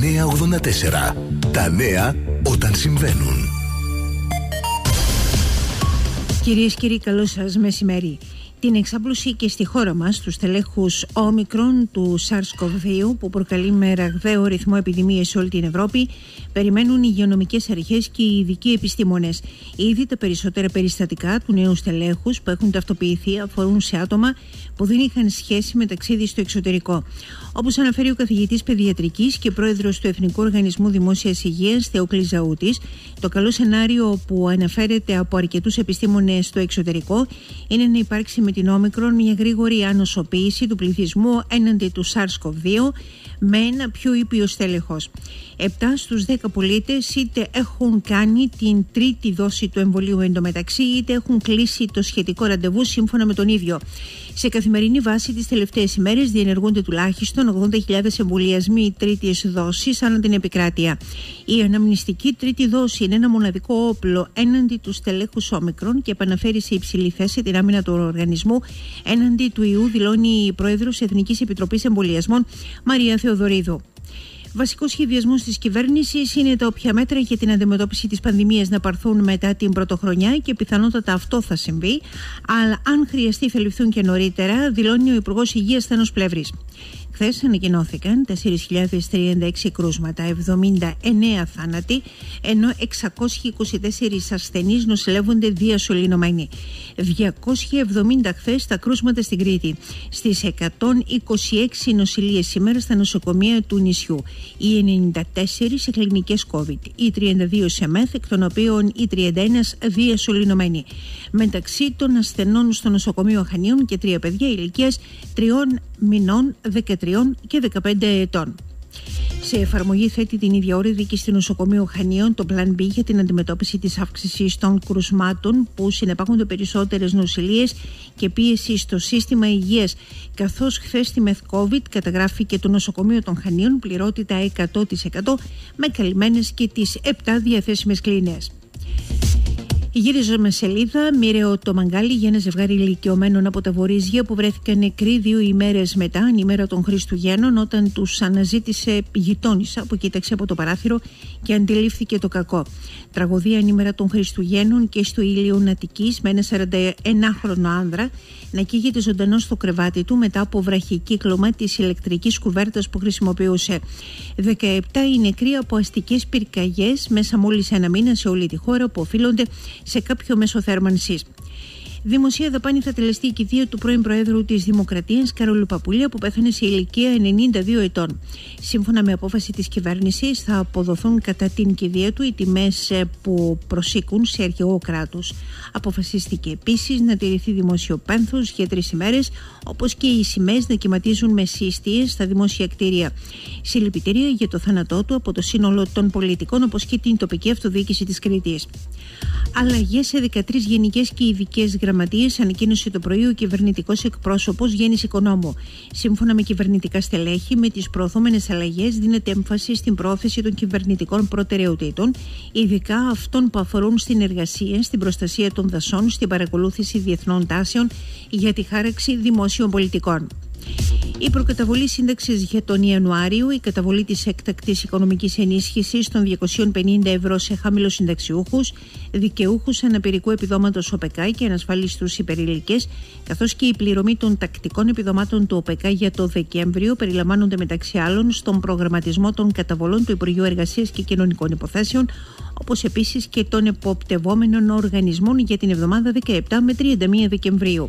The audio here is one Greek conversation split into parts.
984. Τα νέα όταν συμβαίνουν. Κυρίες και κύριοι, καλό σας μεσημέρι. Την εξάπλωση και στη χώρα μας τους τελέχους όμικρον του SARS-CoV-2 που προκαλεί με ραγδαίο ρυθμό επιδημίες σε όλη την Ευρώπη περιμένουν οι υγειονομικές αρχές και οι ειδικοί επιστήμονες. Ήδη τα περισσότερα περιστατικά του νέου στελέχους που έχουν ταυτοποιηθεί αφορούν σε άτομα που δεν είχαν σχέση με ταξίδι στο εξωτερικό. Όπως αναφέρει ο καθηγητής Παιδιατρικής και πρόεδρος του Εθνικού Οργανισμού Δημόσιας Υγείας, Θεόκλης Ζαούτης, το καλό σενάριο που αναφέρεται από αρκετούς επιστήμονες στο εξωτερικό είναι να υπάρξει με την όμικρον μια γρήγορη ανοσοποίηση του πληθυσμού έναντι του SARS-CoV-2 με ένα πιο ήπιος στέλεχος. 7 στους 10 πολίτες είτε έχουν κάνει την τρίτη δόση του εμβολίου εντωμεταξύ είτε έχουν κλείσει το σχετικό ραντεβού σύμφωνα με τον ίδιο. Σε καθημερινή βάση τις τελευταίες ημέρες διενεργούνται τουλάχιστον 80.000 εμβολιασμοί τρίτης δόσης ανά την επικράτεια. Η αναμνηστική τρίτη δόση είναι ένα μοναδικό όπλο έναντι του στελέχους όμικρον και επαναφέρει σε υψηλή θέση την άμυνα του οργανισμού έναντι του ιού, δηλώνει η Πρόεδρος Εθνικής Επιτροπής Εμβολιασμών Μαρία Θεοδωρίδου. Βασικός σχεδιασμός της κυβέρνησης είναι τα όποια μέτρα για την αντιμετώπιση της πανδημίας να πάρθουν μετά την πρωτοχρονιά και πιθανότατα αυτό θα συμβεί. Αλλά αν χρειαστεί θα ληφθούν και νωρίτερα, δηλώνει ο Υπουργός Υγείας Θάνο Πλεύρης. Χθες ανακοινώθηκαν 4.036 κρούσματα, 79 θάνατοι, ενώ 624 ασθενείς νοσηλεύονται διασωληνωμένοι. 270 χθες τα κρούσματα στην Κρήτη. Στις 126 νοσηλίε σήμερα στα νοσοκομεία του νησιού. Οι 94 σε κλινικέ COVID. Οι 32 σε ΜΕΘ, εκ των οποίων οι 31 διασωληνωμένοι. Μεταξύ των ασθενών στο νοσοκομείο Χανίων και τρία παιδιά ηλικίας 3 μηνών, 13 και 15 ετών. Σε εφαρμογή θέτει την ίδια ώρα δίκη στο νοσοκομείο Χανίων το Plan B για την αντιμετώπιση της αύξησης των κρουσμάτων που συνεπάγονται περισσότερες νοσηλίες και πίεση στο σύστημα υγείας. Καθώς χθες στη COVID καταγράφηκε το νοσοκομείο των Χανίων πληρότητα 100% με καλυμμένες και τις 7 διαθέσιμες κλίνε. Γύριζαμε σελίδα, μοίρεο το μαγκάλι για ένα ζευγάρι ηλικιωμένων από τα Βορίζια που βρέθηκαν νεκροί δύο ημέρες μετά, την ημέρα των Χριστουγέννων, όταν τους αναζήτησε γειτόνισσα που κοίταξε από το παράθυρο και αντιλήφθηκε το κακό. Τραγωδία ημέρα των Χριστουγέννων και στο ήλιο Νατικής με ένα 41χρονο άνδρα να καίγεται ζωντανός στο κρεβάτι του μετά από βραχικύκλωμα της ηλεκτρικής κουβέρτας που χρησιμοποιούσε. 17 οι νεκροί από αστικές πυρκαγιές μέσα μόλις ένα μήνα σε όλη τη χώρα που οφείλονται σε κάποιο μέσο θέρμανσης. Δημοσία δαπάνη θα τελεστεί η κηδεία του πρώην Προέδρου της Δημοκρατίας, Καρόλου Παπουλία, που πέθανε σε ηλικία 92 ετών. Σύμφωνα με απόφαση της κυβέρνησης, θα αποδοθούν κατά την κηδεία του οι τιμές ε, που προσήκουν σε αρχαιό κράτος. Αποφασίστηκε επίσης να τηρηθεί δημόσιο πένθος για τρεις ημέρες, όπως και οι σημαίες να κυματίζουν με σύστιε στα δημόσια κτίρια. Συλληπιτήρια για το θάνατό του από το σύνολο των πολιτικών, όπως και την τοπική αυτοδιοίκηση της Κρήτης. Αλλαγές σε 13 γενικές και ειδικές γραμματείες ανακοίνωσε το πρωί ο κυβερνητικός εκπρόσωπος Γέννης Οικονόμου. Σύμφωνα με κυβερνητικά στελέχη, με τις προωθούμενες αλλαγές δίνεται έμφαση στην πρόθεση των κυβερνητικών προτεραιοτήτων, ειδικά αυτών που αφορούν στην εργασία, στην προστασία των δασών, στην παρακολούθηση διεθνών τάσεων για τη χάραξη δημόσιων πολιτικών. Η προκαταβολή σύνταξης για τον Ιανουάριο, η καταβολή της έκτακτης οικονομικής ενίσχυσης των 250 ευρώ σε χαμηλοσυνταξιούχου, δικαιούχους αναπηρικού επιδόματος ΟΠΕΚΑ και ανασφάλιστους υπερηλικέ, καθώς και η πληρωμή των τακτικών επιδομάτων του ΟΠΕΚΑ για το Δεκέμβριο, περιλαμβάνονται μεταξύ άλλων στον προγραμματισμό των καταβολών του Υπουργείου Εργασίας και Κοινωνικών Υποθέσεων, όπως επίσης και των εποπτευόμενων οργανισμών για την εβδομάδα 17 με 31 Δεκεμβρίου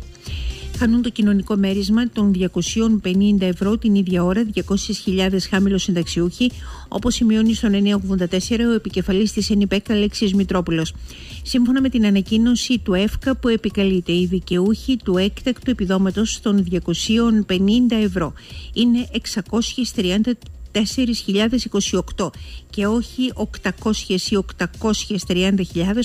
χάνουν το κοινωνικό μέρισμα των 250 ευρώ την ίδια ώρα 200.000 χάμηλο συνταξιούχοι, όπως σημειώνει στον 984 ο επικεφαλής της ΕΝΙΠΕΚ Αλέξης Μητρόπουλος. Σύμφωνα με την ανακοίνωση του ΕΦΚΑ που επικαλείται, οι δικαιούχοι του έκτακτου επιδόματος των 250 ευρώ είναι 630 4.028 και όχι 800 ή 830.000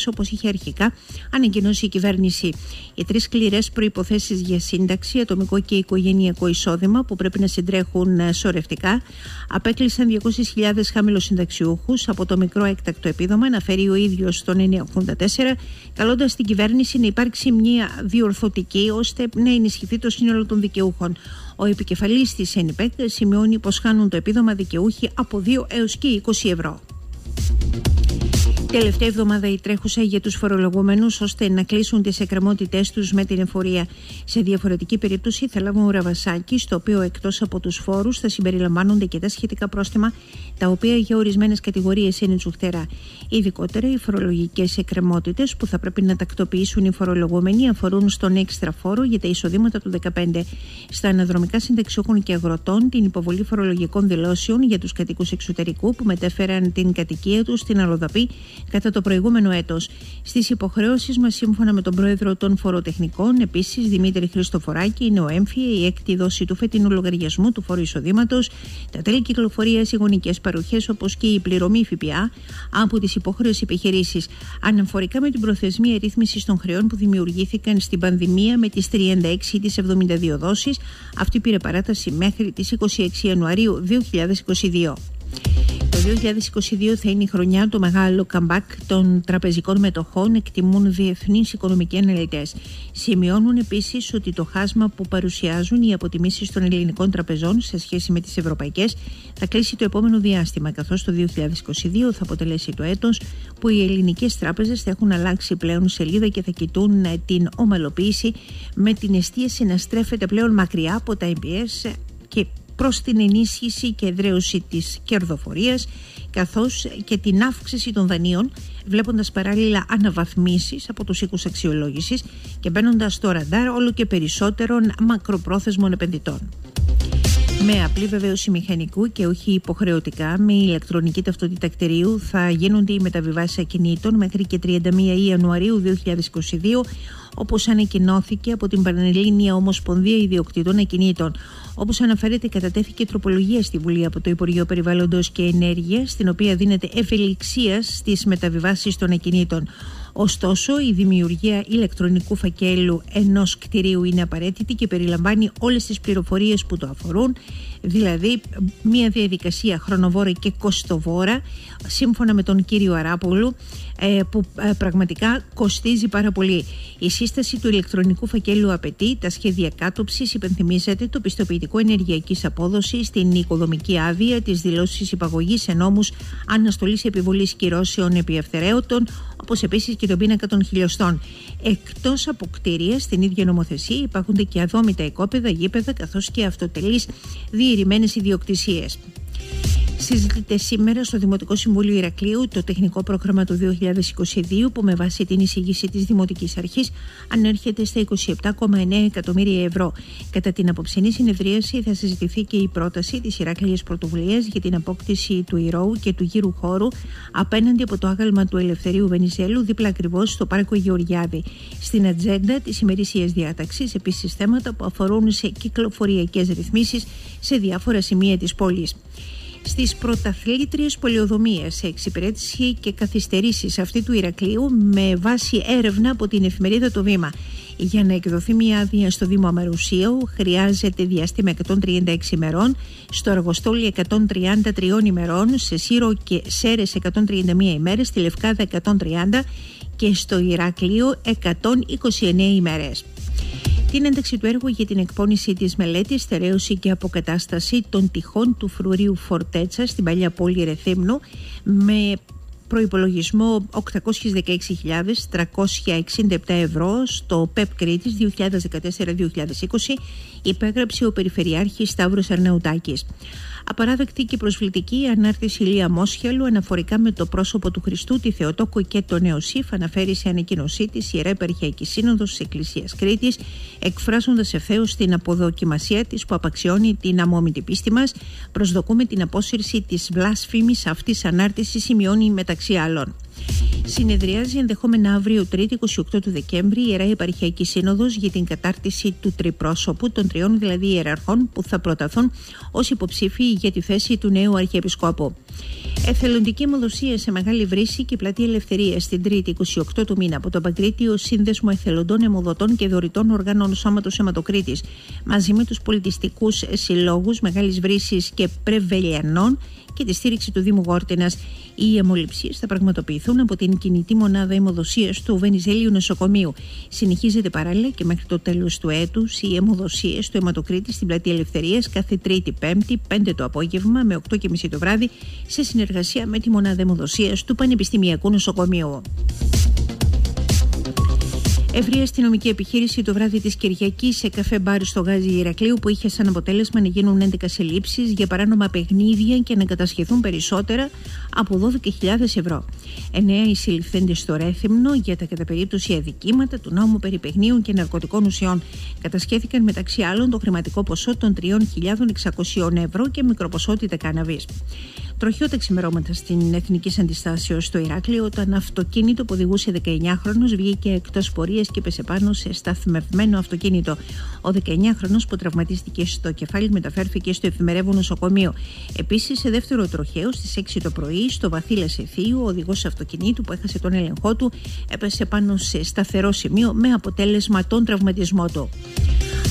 όπως είχε αρχικά ανακοινώσει η κυβέρνηση. Οι τρεις σκληρές προϋποθέσεις για σύνταξη, ατομικό και οικογενειακό εισόδημα που πρέπει να συντρέχουν ε, σωρευτικά απέκλεισαν 200.000 χαμηλοσυνταξιούχους από το μικρό έκτακτο επίδομα, αναφέρει ο ίδιος στον 984, καλώντας την κυβέρνηση να υπάρξει μια διορθωτική ώστε να ενισχυθεί το σύνολο των δικαιούχων. Ο επικεφαλής της ΕΝΙΠΕΚ σημειώνει πως χάνουν το επίδομα δικαιούχοι από 2 έως και 20 ευρώ. Τελευταία εβδομάδα η τρέχουσα για τους φορολογούμενους ώστε να κλείσουν τις εκκρεμότητές τους με την εφορία. Σε διαφορετική περίπτωση θα λάβουν ραβασάκι, στο οποίο εκτός από τους φόρους θα συμπεριλαμβάνονται και τα σχετικά πρόστιμα, τα οποία για ορισμένες κατηγορίες είναι τσουχτερά. Ειδικότερα, οι φορολογικές εκκρεμότητες που θα πρέπει να τακτοποιήσουν οι φορολογούμενοι αφορούν στον έξτρα φόρο για τα εισοδήματα του 2015. Στα αναδρομικά συνταξιούχων και αγροτών, την υποβολή φορολογικών δηλώσεων για τους κατοίκους εξωτερικού που μετέφεραν την κατοικία τους στην Αλοδαπή κατά το προηγούμενο έτος. Στις υποχρεώσεις μας, σύμφωνα με τον πρόεδρο των φοροτεχνικών, επίσης Δημήτρη Χριστοφοράκη, είναι ο έμφυε η έκτη δόση του φετινού λογαριασμού του φόρου εισοδήματος, τα τέλη κυκλοφορίας, οι γονικές παροχές όπως και η πληρωμή ΦΠΑ από τις υποχρέωσει επιχειρήσεις. Αναφορικά με την προθεσμία ρύθμισης των χρεών που δημιουργήθηκαν στην πανδημία με τις 36 ή τι 72 δόσεις, αυτή πήρε παράταση μέχρι τις 26 Ιανουαρίου 2022. Το 2022 θα είναι η χρονιά του μεγάλου comeback των τραπεζικών μετοχών, εκτιμούν διεθνείς οικονομικοί αναλυτές. Σημειώνουν επίσης ότι το χάσμα που παρουσιάζουν οι αποτιμήσεις των ελληνικών τραπεζών σε σχέση με τις ευρωπαϊκές θα κλείσει το επόμενο διάστημα, καθώς το 2022 θα αποτελέσει το έτος που οι ελληνικές τράπεζες θα έχουν αλλάξει πλέον σελίδα και θα κοιτούν την ομαλοποίηση με την εστίαση να στρέφεται πλέον μακριά από τα MPS και προς την ενίσχυση και εδραίωση της κερδοφορίας καθώς και την αύξηση των δανείων βλέποντας παράλληλα αναβαθμίσεις από τους οίκους αξιολόγησης και μπαίνοντας στο ραντάρ όλο και περισσότερων μακροπρόθεσμων επενδυτών. Με απλή βεβαίωση μηχανικού και όχι υποχρεωτικά, με ηλεκτρονική ταυτότητα κτηρίου θα γίνονται οι μεταβιβάσεις ακινήτων μέχρι και 31 Ιανουαρίου 2022 όπως ανακοινώθηκε από την Πανελλήνια Ομοσπονδία Ιδιοκτητών Ακινήτων. Όπως αναφέρεται, κατατέθηκε τροπολογία στη Βουλή από το Υπουργείο Περιβάλλοντος και Ενέργειας, στην οποία δίνεται ευελιξία στις μεταβιβάσεις των ακινήτων. Ωστόσο, η δημιουργία ηλεκτρονικού φακέλου ενός κτηρίου είναι απαραίτητη και περιλαμβάνει όλες τις πληροφορίες που το αφορούν, δηλαδή μια διαδικασία χρονοβόρα και κοστοβόρα, σύμφωνα με τον κύριο Αράπολου, ε, που ε, πραγματικά κοστίζει πάρα πολύ. Η σύσταση του ηλεκτρονικού φακέλου απαιτεί τα σχέδια κάτωψης, υπενθυμίζεται το πιστοποιητικό ενεργειακής απόδοσης, την οικοδομική άδεια, τις δηλώσεις υπαγωγής σε νόμους αναστολής επιβολής κυρώσεων επί ευθερέωτων, όπως επίσης και τον πίνακα των χιλιοστών. Εκτός από κτίρια, στην ίδια νομοθεσία υπάρχουν και αδόμητα οικόπεδα, γήπεδα καθώς και αυτοτελείς διηρημένες ιδιοκτησίες. Συζητείται σήμερα στο Δημοτικό Συμβούλιο Ηρακλείου το τεχνικό πρόγραμμα του 2022 που με βάση την εισήγηση της Δημοτικής Αρχής ανέρχεται στα 27,9 εκατομμύρια ευρώ. Κατά την απόψινή συνεδρίαση θα συζητηθεί και η πρόταση της Ηράκλειας Πρωτοβουλίας για την απόκτηση του Ηρώου και του γύρου χώρου απέναντι από το άγαλμα του Ελευθερίου Βενιζέλου δίπλα ακριβώς στο Πάρκο Γεωργιάδη. Στην ατζέντα της ημερήσιας διάταξης επίσης θέματα που αφορούν σε κυκλοφοριακές ρυθμίσεις σε διάφορα σημεία της πόλης στις πρωταθλήτριες πολιοδομίες σε εξυπηρέτηση και καθυστερήσεις αυτή του Ηρακλείου με βάση έρευνα από την εφημερίδα Το Βήμα. Για να εκδοθεί μια άδεια στο Δήμο Αμαρουσίου χρειάζεται διάστημα 136 ημερών, στο Αργοστόλι 133 ημερών, σε Σύρο και Σέρες 131 ημέρες, στη Λευκάδα 130 και στο Ηράκλειο 129 ημέρες την ένταξη του έργου για την εκπόνηση της μελέτης, στερέωση και αποκατάσταση των τυχών του φρουρίου Φορτέτσα στην παλιά πόλη Ρεθύμνου με προϋπολογισμό 816.367 ευρώ στο ΠΕΠ Κρήτης 2014-2020 υπέγραψε ο Περιφερειάρχης Σταύρος Αρναουτάκης. Απαράδεκτη και προσβλητική η ανάρτηση Λία Μόσχελου αναφορικά με το πρόσωπο του Χριστού, τη Θεοτόκο και το Νεοσύφ, αναφέρει σε ανακοίνωσή της η Ιερά Επαρχιακή Σύνοδος της Εκκλησίας Κρήτης, εκφράζοντας ευθέως την αποδοκιμασία της που απαξιώνει την αμόμητη πίστη μας. Προσδοκούμε την απόσυρση της βλάσφημης αυτής ανάρτησης, σημειώνει μεταξύ άλλων. Συνεδριάζει ενδεχόμενα αύριο 3η 28 του Δεκέμβρη η Ιερά Επαρχιακή Σύνοδος για την κατάρτιση του τριπρόσωπου, των τριών δηλαδή ιεραρχών που θα προταθούν ως υποψήφοι για τη θέση του νέου Αρχιεπισκόπου. Εθελοντική αιμοδοσία σε Μεγάλη Βρύση και Πλατεία Ελευθερία στην 3η 28 του μήνα από το Παγκρίτιο Σύνδεσμο Εθελοντών Αιμοδοτών και Δωρητών Οργάνων Σώματος Αιματοκρίτης μαζί με τους πολιτιστικούς συλλόγους Μεγάλης Βρύσης και Πρεβελιανών και τη στήριξη του Δήμου Γόρτινας. Οι αιμοληψίες θα πραγματοποιηθούν από την κινητή μονάδα αιμοδοσίας του Βενιζέλιου Νοσοκομείου. Συνεχίζεται παράλληλα και μέχρι το τέλος του έτους οι αιμοδοσίες του αιματοκρίτη στην Πλατεία Ελευθερίας κάθε Τρίτη, Πέμπτη, 5 το απόγευμα με 8.30 το βράδυ σε συνεργασία με τη μονάδα αιμοδοσίας του Πανεπιστημιακού Νοσοκομείου. Ευρία αστυνομική επιχείρηση το βράδυ της Κυριακής σε καφέ μπάρ στο Γάζι Ηρακλείου που είχε σαν αποτέλεσμα να γίνουν 11 συλλήψεις για παράνομα παιχνίδια και να κατασχεθούν περισσότερα από 12.000 ευρώ. Εννέα οι συλληφθέντε στο Ρέθυμνο για τα κατά περίπτωση αδικήματα του νόμου περί παιχνίων και ναρκωτικών ουσιών. Κατασχέθηκαν μεταξύ άλλων το χρηματικό ποσό των 3.600 ευρώ και μικροποσότητα κάναβη τροχιότα ξημερώματα στην Εθνική Αντιστάσεω στο Ηράκλειο, όταν αυτοκίνητο που οδηγούσε 19χρονο βγήκε εκτός πορείας και πέσε πάνω σε σταθμευμένο αυτοκίνητο. Ο 19χρονο που τραυματίστηκε στο κεφάλι μεταφέρθηκε στο εφημερεύον νοσοκομείο. Επίσης, σε δεύτερο τροχαίο στις 6 το πρωί, στο βαθύ Λασεθίου, ο οδηγός αυτοκινήτου που έχασε τον έλεγχό του έπεσε πάνω σε σταθερό σημείο με αποτέλεσμα τον τραυματισμό του.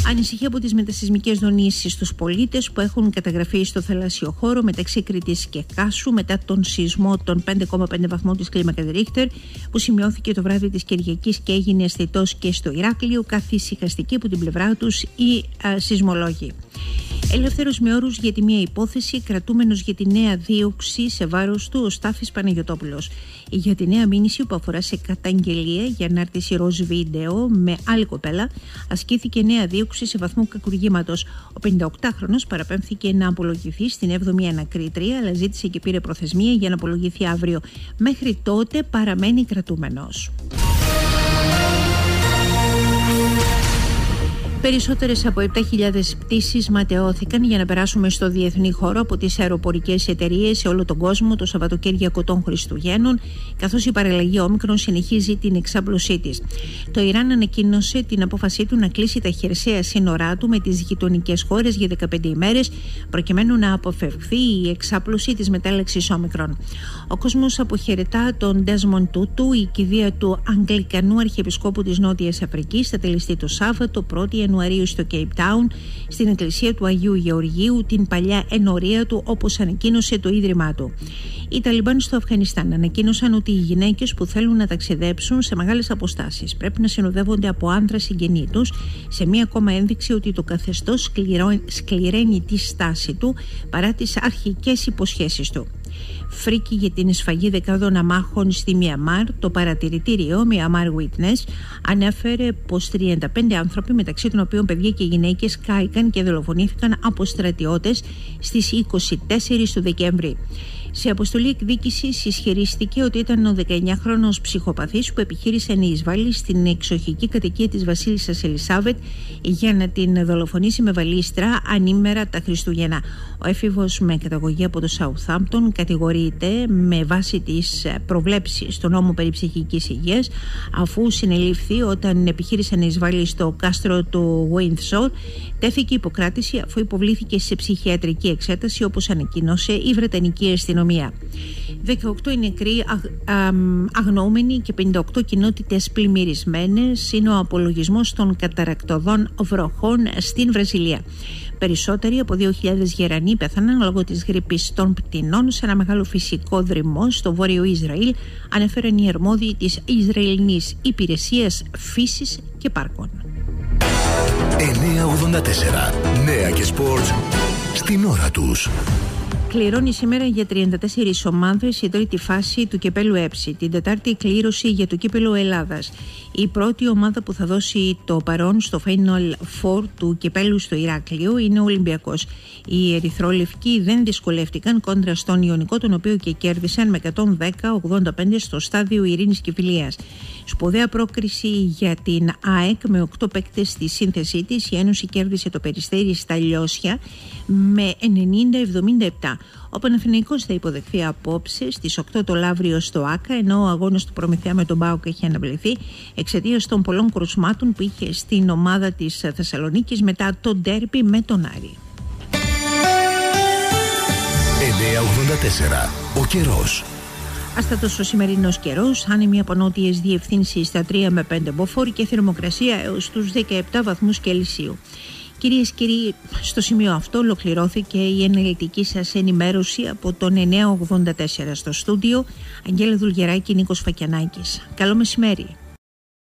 Ανησυχία από τις μετασυσμικές δονήσεις στους πολίτες που έχουν καταγραφεί στο θαλάσσιο χώρο μεταξύ Κρήτης και Κάσου μετά τον σεισμό των 5,5 βαθμών της κλίμακας Ρίχτερ που σημειώθηκε το βράδυ της Κυριακής και έγινε αισθητός και στο Ηράκλειο, καθησυχαστική από την πλευρά τους οι σεισμολόγοι. Ελεύθερο με όρους για τη μία υπόθεση, κρατούμενος για τη νέα δίωξη σε βάρος του ο Στάφη Παναγιοτόπουλος. Για τη νέα μήνυση που αφορά σε καταγγελία για ανάρτηση ροζ βίντεο με άλλη κοπέλα, ασκήθηκε νέα δίωξη σε βαθμό κακουργήματος. Ο 58χρονο παραπέμφθηκε να απολογηθεί στην 7η ανακρίτρια, αλλά ζήτησε και πήρε προθεσμία για να απολογηθεί αύριο. Μέχρι τότε παραμένει κρατούμενος. Περισσότερες από 7.000 πτήσεις ματαιώθηκαν για να περάσουμε στο διεθνή χώρο από τις αεροπορικές εταιρείες σε όλο τον κόσμο το Σαββατοκύριακο των Χριστουγέννων, καθώς η παραλλαγή όμικρον συνεχίζει την εξάπλωσή της. Το Ιράν ανακοίνωσε την απόφασή του να κλείσει τα χερσαία σύνορά του με τις γειτονικές χώρες για 15 ημέρες, προκειμένου να αποφευχθεί η εξάπλωση της μετάλλαξης όμικρον. Ο κόσμος αποχαιρετά τον Ντέσμον Τούτου, η κηδεία του Αγγλικανού Αρχιεπισκόπου της Νότιας Αφρικής, θα τελεστεί το Σάββατο 1η Ιανουαρίου στο Cape Town, στην εκκλησία του Αγίου Γεωργίου, την παλιά ενορία του όπως ανακοίνωσε το Ίδρυμά του. Οι Ταλιμπάν στο Αφγανιστάν ανακοίνωσαν ότι οι γυναίκες που θέλουν να ταξιδέψουν σε μεγάλες αποστάσεις πρέπει να συνοδεύονται από άντρα συγγενή τους, σε μία ακόμα ένδειξη ότι το καθεστώς σκληραίνει τη στάση του παρά τις αρχικές υποσχέσεις του φρίκη για την σφαγή δεκάδων αμάχων στη Μιαμάρ, το παρατηρητήριο Μιαμάρ Witness ανέφερε πως 35 άνθρωποι, μεταξύ των οποίων παιδιά και γυναίκες, κάηκαν και δολοφονήθηκαν από στρατιώτες στις 24 του Δεκέμβρη. Σε αποστολή εκδίκησης ισχυρίστηκε ότι ήταν ο 19χρονο ψυχοπαθής που επιχείρησε να εισβάλλει στην εξοχική κατοικία της Βασίλισσας Ελισάβετ για να την δολοφονήσει με βαλίστρα ανήμερα τα Χριστούγεννα. Ο έφηβος με καταγωγή από το Southampton κατηγορείται με βάση τις προβλέψεις στο νόμο περί ψυχικής υγείας αφού συνελήφθη όταν επιχείρησε να εισβάλλει στο κάστρο του Windsor. Τέθηκε υποκράτηση αφού υποβλήθηκε σε ψυχιατρική εξέταση όπως ανακοίνωσε η Βρετανική αστυνομία αστυνομία. 18 νεκροί αγνοούμενοι και 58 κοινότητες πλημμυρισμένες είναι ο απολογισμός των καταρακτοδών βροχών στην Βραζιλία. Περισσότεροι από 2.000 γερανοί πέθαναν λόγω της γρήπης των πτηνών σε ένα μεγάλο φυσικό δρυμό στο βόρειο Ισραήλ, ανέφεραν οι αρμόδιοι της Ισραηλινής Υπηρεσίας Φύσης και Πάρκων. 984 Νέα και Σπορτς στην ώρα τους. Κληρώνει σήμερα για 34 ομάδες η τρίτη φάση του κεπέλου ΕΨΗ, την τετάρτη κλήρωση για το κύπελο Ελλάδας. Η πρώτη ομάδα που θα δώσει το παρόν στο Final Four του κεπέλου στο Ηράκλειο είναι ο Ολυμπιακός. Οι Ερυθρόλευκοι δεν δυσκολεύτηκαν κόντρα στον Ιωνικό, τον οποίο και κέρδισαν με 110-85 στο στάδιο Ειρήνης και Φιλίας. Σπουδαία πρόκριση για την ΑΕΚ με 8 παίκτες στη σύνθεσή της. Η Ένωση κέρδισε το περιστέρι στα Λιώσια με 90-77. Ο Παναθηναϊκός θα υποδεχθεί απόψε στις 8 το Λαύριο στο ΑΚΑ, ενώ ο αγώνας του Προμηθέα με τον Μπάουκ έχει αναβληθεί εξαιτίας των πολλών κρουσμάτων που είχε στην ομάδα της Θεσσαλονίκης μετά το ντέρπι με τον Άρη. 984 Ο καιρός. Άστατο ο σημερινός καιρός, άνεμοι από νότιες διευθύνσεις στα 3 με 5 μποφόρ και θερμοκρασία έως τους 17 βαθμούς Κελσίου. Κυρίες και κύριοι, στο σημείο αυτό ολοκληρώθηκε η ενεργητική σας ενημέρωση από τον 984 στο στούντιο. Αγγέλα Δουλγεράκη, Νίκος Φακιανάκης. Καλό μεσημέρι.